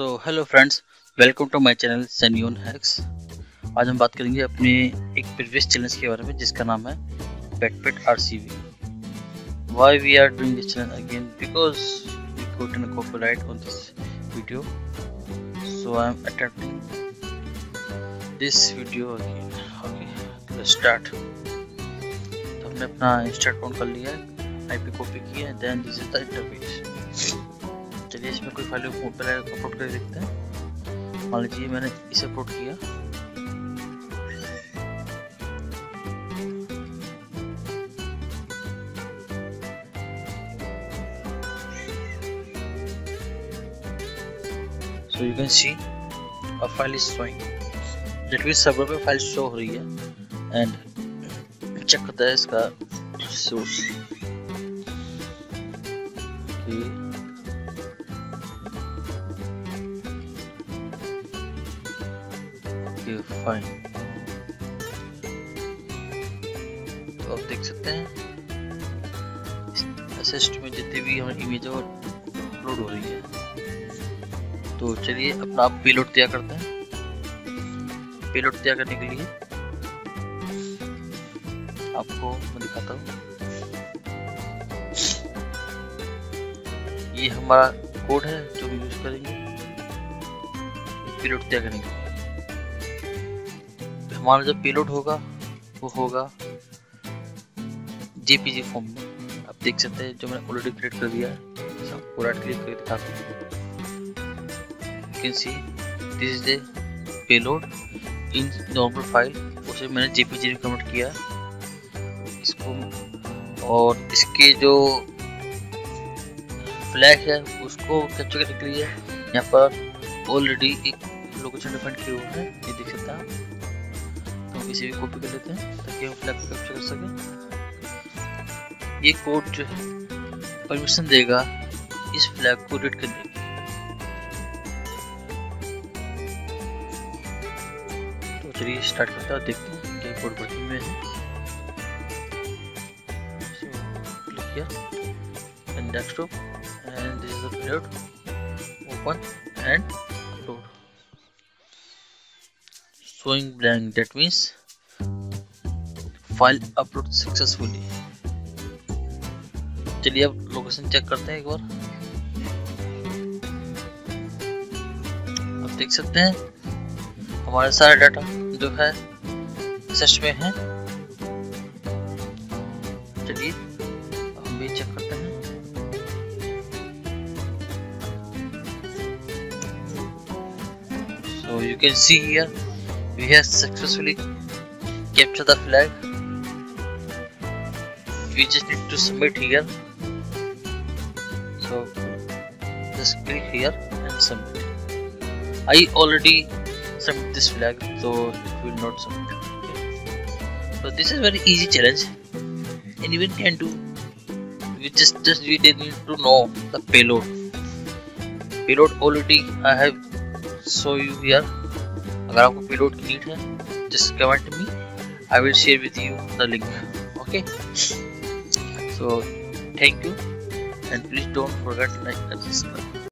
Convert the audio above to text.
So hello friends welcome to my channel सन्यून hacks आज हम बात करेंगे अपने एक प्रीवियस चैलेंज के बारे में, जिसका नाम है बैकपेट R C we why we are doing this challenge again because we got in copyright on this video so I am attempting this video again okay start तो हमने अपना इंस्टा अकाउंट कर लिया है आईपी कॉपी किया है then this is the interface चलिए इसमें कोई फ़ाइल पहले अपलोड कर देखते हैं। मान लीजिए मैंने इसे अपलोड किया। So you can see, a file is showing. That means server पे फ़ाइल शो हो रही है। एंड चेक करता है इसका सोर्स okay. ओके फाइन तो आप देख सकते हैं। असिस्ट में जितने भी हमारी इमेज है वो अपलोड हो रही है। तो चलिए अपना आप पेलोड तैयार करते हैं। पेलोड तैयार करने के लिए आपको मैं दिखाता हूँ। ये हमारा कोड है जो हम यूज़ करेंगे। पेलोड तैयार करने के लिए। हमारा जो पेलोड होगा, वो होगा जेपीजी फॉर्म में। आप देख सकते हैं जो मैंने ऑलरेडी क्रिएट कर दिया है। राइट क्लिक करके दिखाता हूँ you can see this is the payload in normal file उसे मैंने जेपीजी में कन्वर्ट किया इसको और इसके जो फ्लैग है, उसको कैप्चर करने के लिए यहाँ पर ऑलरेडी एक लोकेशन डिफाइन किया हुआ है। ये देख सकते हैं इसे भी कॉपी कर लेते हैं, ताकि हम फ्लैग कैप्चर कर सकें। ये कोड जो है परमिशन देगा इस फ्लैग को रीड करने की तो चलिए स्टार्ट करता है देखते हैं क्या कोड वर्किंग में है। क्लिक किया and desktop and this is the payload open and showing blank, that means file upload successfully चलिए अब लोकेशन चेक करते हैं एक बार। अब देख सकते हैं, हमारे सारे डाटा जो है सच में है। चलिए हम भी चेक करते हैं। So, you can see here, we have successfully captured the flag. we just need to submit here so just click here and submit I already submit this flag so it will not submit okay. so this is very easy challenge anyone can do we just just we did need to know the payload payload already I have show you here अगर आपको payload की need है just comment me I will share with you the link So thank you and please don't forget to like and subscribe.